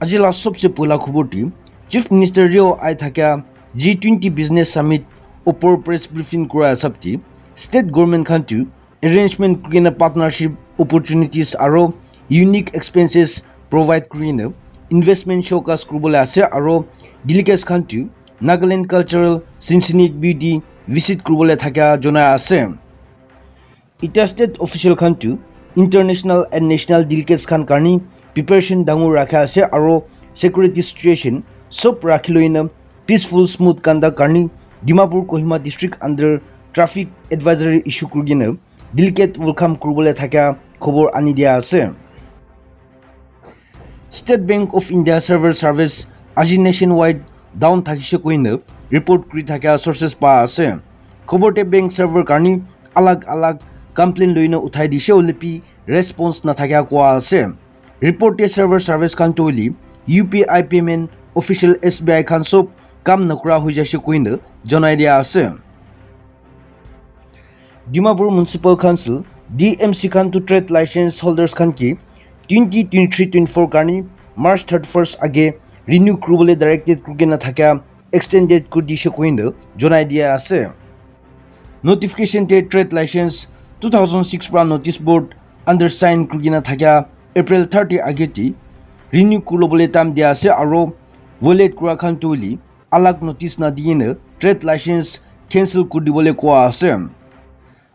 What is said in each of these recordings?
আজি লাষ্ট সবচেয়ে পহিলা খবরটি চিফ মিনিস্টারেও আই থাকা জি টুয়েন্টি বিজনেস সামিট ওপর প্রেস ব্রিফিং করা হিসাবটি স্টেট গভর্নমেন্ট খানটু এরেঞ্জমেন্ট করিনা পার্টনারশিপ অপরচুনিটিস আর ইউনিক এক্সপেন্সেস প্রোভাইড করিনা ইনভেস্টমেন্ট শোকাস করবলে আছে আর delegates খানটু Nagaland cultural scenic beauty visit করবলে থাকা জনায় আছে। ইটা স্টেট অফিসিয়াল খানটু ইন্টারনেশনাল এন্ড ন্যাশনাল ডিলিকেটস খান কারণে প্রিপারেশন ডাঙর রাখা আছে আর সিকিউরিটি সিচুয়েশন সব রাখি লইনা পিসফুল স্মুথ কান্দা কারণে Dimapur Kohima district under traffic advisory issue করিনা ডিলিকেট ওয়েলকাম করবলে থাকা খবর আনি দিয়া আছে State Bank of India server service আজি নেশন ওয়াইড ডাউন থাকিছে কইনা রিপোর্ট কৰি থাকা সোর্সেস পা আছে খবরতে বেংক সার্ভার কারণে আলাগ আলাগ কমপ্লেন লইনে উঠাই দিছে ওলিপি রেসপন্স নাথাকা কোয়া আছে report ya server service kan toli. UPI payment, official SBI kan sob কাম নকৰা হৈ যাইছে কুইনে জনাই দিয়া আছে Dimapur municipal council D M C খান টু ট্ৰেড লাইচেন্স হোল্ডাৰ্ছ খান কি twenty twenty three twenty four কাৰণে মাৰ্চ থাৰ্টি ফাৰ্ষ্ট আগে ৰিনিউ কৰিবলৈ ডাইৰেক্টেড কুকে নাথাকা এক্সটেণ্ডেড কৰি দিছে কুইনে জনাই দিয়া আছে নটিফিকেশ্যন টে trade licence two thousand six পৰা নটিছ বৰ্ড আণ্ডাৰচাইন কৰি নাথাকা এপ্ৰিল থাৰ্টি আগেতি ৰিনিউ কৰিবলৈ টাইম দিয়া আছে আৰু ভলেট কৰা খান তুলি আলাগ নটিছ নাদিয়েনে ট্ৰেড লাইচেঞ্চ কেঞ্চেল কৰি দিবলৈ কোৱা আছে।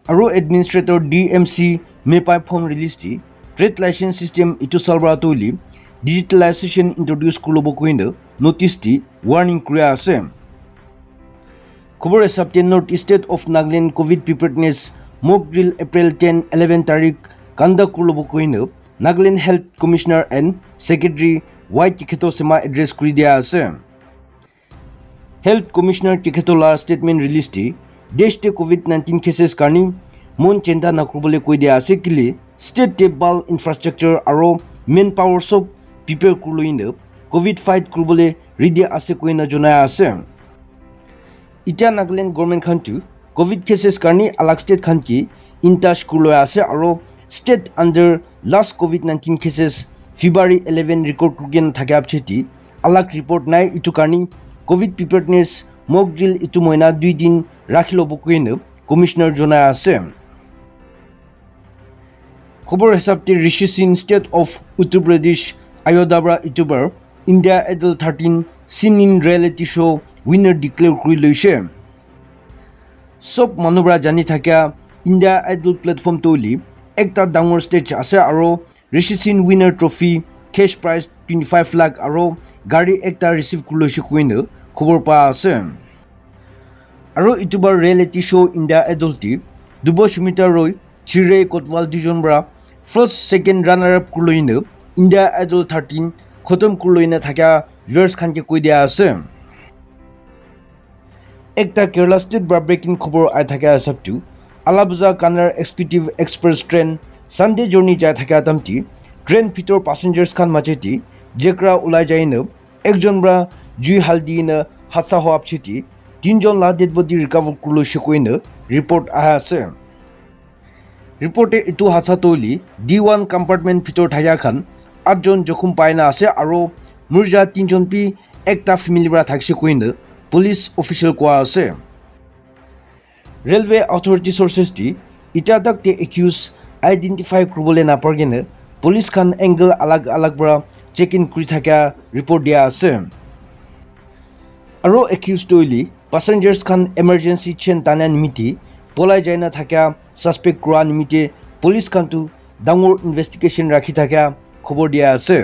আৰু এডমিনিষ্ট্ৰেটৰ ডি এম চি মেপাই ফৰ্ম ৰিলিজ দি ট্ৰেড লাইচেঞ্চ ছিষ্টেম ইটো চাল পৰা তুলি ডিজিটেলাইজেশ্যন ইণ্ট্ৰডিউচ কৰি ল'ব কৈনে নটিছ দি ৱাৰ্ণিং কৰি আছে। খবৰ হিচাপে north state of Nagaland covid preparedness mock drill April ten eleven তাৰিখ কণ্ডাক্ট কৰিব কৈনে Nagaland health commissioner and secretary Y Kikheto Sema address কৰি দিয়া আছে হেল্থ কমিশ্যনাৰ টিকেটোলা ষ্টেটমেণ্ট ৰিলিজ দি দেশতে কোভিড নাইণ্টিন কেছেছ কাৰণে মন চিন্তা নকৰিবলৈ কৈ দিয়া আছে কেলে ষ্টেটে ভাল ইনফ্ৰাষ্ট্ৰাকচাৰ আৰু মেন পাৱাৰ চব প্ৰিপেয়াৰ কৰি লৈনে কোভিড ফাইট কৰিবলৈ ৰেডি আছে কৈনে জনাই আছে এতিয়া নাগালেণ্ড গভৰ্ণমেণ্ট খানটো কোভিড কেছেছ কাৰণে আলাগ ষ্টেট খান কি ইনটাচ কৰি আছে আৰু stayed under last COVID-19 cases February 11 record kurgen thake apcheti alak report nai itu kani covid preparedness mock drill itu moina dui din rakhilo bokuin commissioner jona ase খবর হিসাবটি Rishi Singh state of Uttar Pradesh আয়োদাবরা YouTuber India এডেল thirteen চিন in reality show' winner declare কৰি লৈছে চব মানুহবোৰে জানি থকা ইণ্ডিয়া আইডল প্লেটফৰ্মটো উলি একটা ডাঙৰ ষ্টেজ আছে আৰু Rishi Singh winner trophy cash prize twenty five lakh আৰু গাড়ী একটা ৰিচিভ কৰি লৈছে কৈনে খবৰ পোৱা আছে আৰু ইউটিউবাৰ ৰিয়েলিটি শ্ব' ইণ্ডিয়া আইডলটি দুবস্মিতা ৰয় চিৰে কটৱাল দুজন পৰা ফাৰ্ষ্ট ছেকেণ্ড ৰানাৰ আপ কৰি লৈনে ইণ্ডিয়া আইডল থাৰ্টিন খতম কৰি লৈনে থকা ভিউৱাৰ্ছ খানকে কৈ দিয়া আছে একটা কেৰালা ষ্টেট বা ব্ৰেকিং খবৰ আই থাকে হিচাপটো আলাবজা কানার executive express train Sunday journey যায় থাকে আতামটি ট্রেন ভিতর প্যাসেঞ্জার্স খান মাঝেটি জেকরা উলাই যাইন একজনরা জুই হালদিন হাসা হওয়া আপছিটি তিনজন লা ডেড বডি রিকভার করল শিকুইন রিপোর্ট আহা আছে। রিপোর্টে ইতু হাসা তৈলি ডি ওয়ান কম্পার্টমেন্ট ভিতর ঠাইয়া খান। আটজন জখম পায় না আছে আৰু মির্জা তিনজন পি একটা ফ্যামিলিরা থাকছে কইন পুলিশ অফিসিয়াল কোয়া আছে। ৰেলৱে অথৰিটি চৰ্চেছ দি ইটা তাক একিউজ আইডেণ্টিফাই কৰিবলৈ নাপাৰগেনে পুলিচ খান এংগল আলাগ আলাগ পৰা চেক ইন কৰি থকা ৰিপৰ্ট দিয়া আছে। আৰু একিউজ তৈলি পাছেঞ্জাৰ্ছ খান এমাৰ্জেঞ্চি চেন টানা নিমিত্তে পলাই যাই নাথাকা ছাছপেক্ট কৰা নিমিত্তে পুলিচ খানটো ডাঙৰ ইনভেষ্টিগেশ্যন ৰাখি থকা খবৰ দিয়া আছে।